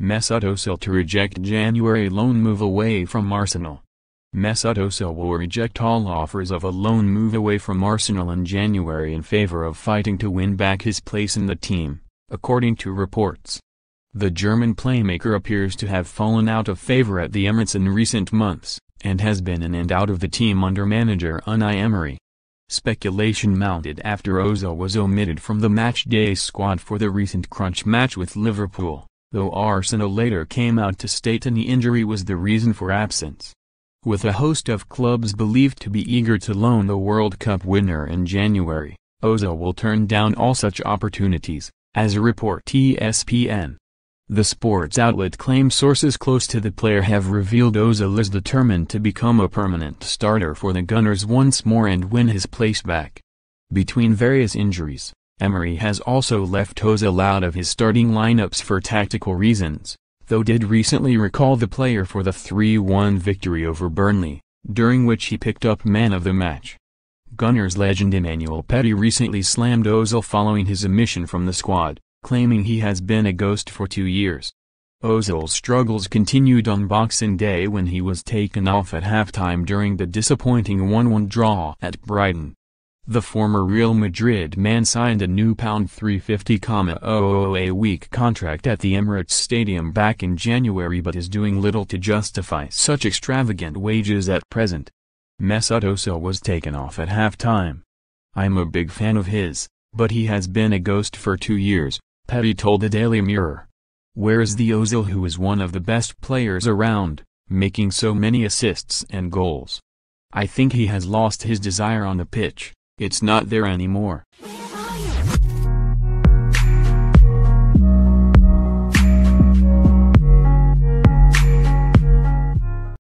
Mesut Ozil to reject January loan move away from Arsenal. Mesut Ozil will reject all offers of a loan move away from Arsenal in January in favor of fighting to win back his place in the team, according to reports. The German playmaker appears to have fallen out of favor at the Emirates in recent months, and has been in and out of the team under manager Unai Emery. Speculation mounted after Ozil was omitted from the match-day squad for the recent crunch match with Liverpool, though Arsenal later came out to state any injury was the reason for absence. With a host of clubs believed to be eager to loan the World Cup winner in January, Ozil will turn down all such opportunities, as a report ESPN. The sports outlet claims sources close to the player have revealed Ozil is determined to become a permanent starter for the Gunners once more and win his place back. Between various injuries, Emery has also left Ozil out of his starting lineups for tactical reasons though did recently recall the player for the 3-1 victory over Burnley, during which he picked up man of the match. Gunners legend Emmanuel Petit recently slammed Ozil following his omission from the squad, claiming he has been a ghost for two years. Ozil's struggles continued on Boxing Day when he was taken off at halftime during the disappointing 1-1 draw at Brighton. The former Real Madrid man signed a new £350,000 a week contract at the Emirates Stadium back in January but is doing little to justify such extravagant wages at present. Mesut Ozil was taken off at halftime. I'm a big fan of his, but he has been a ghost for two years, Petit told the Daily Mirror. Where's the Ozil who is one of the best players around, making so many assists and goals? I think he has lost his desire on the pitch. It's not there anymore.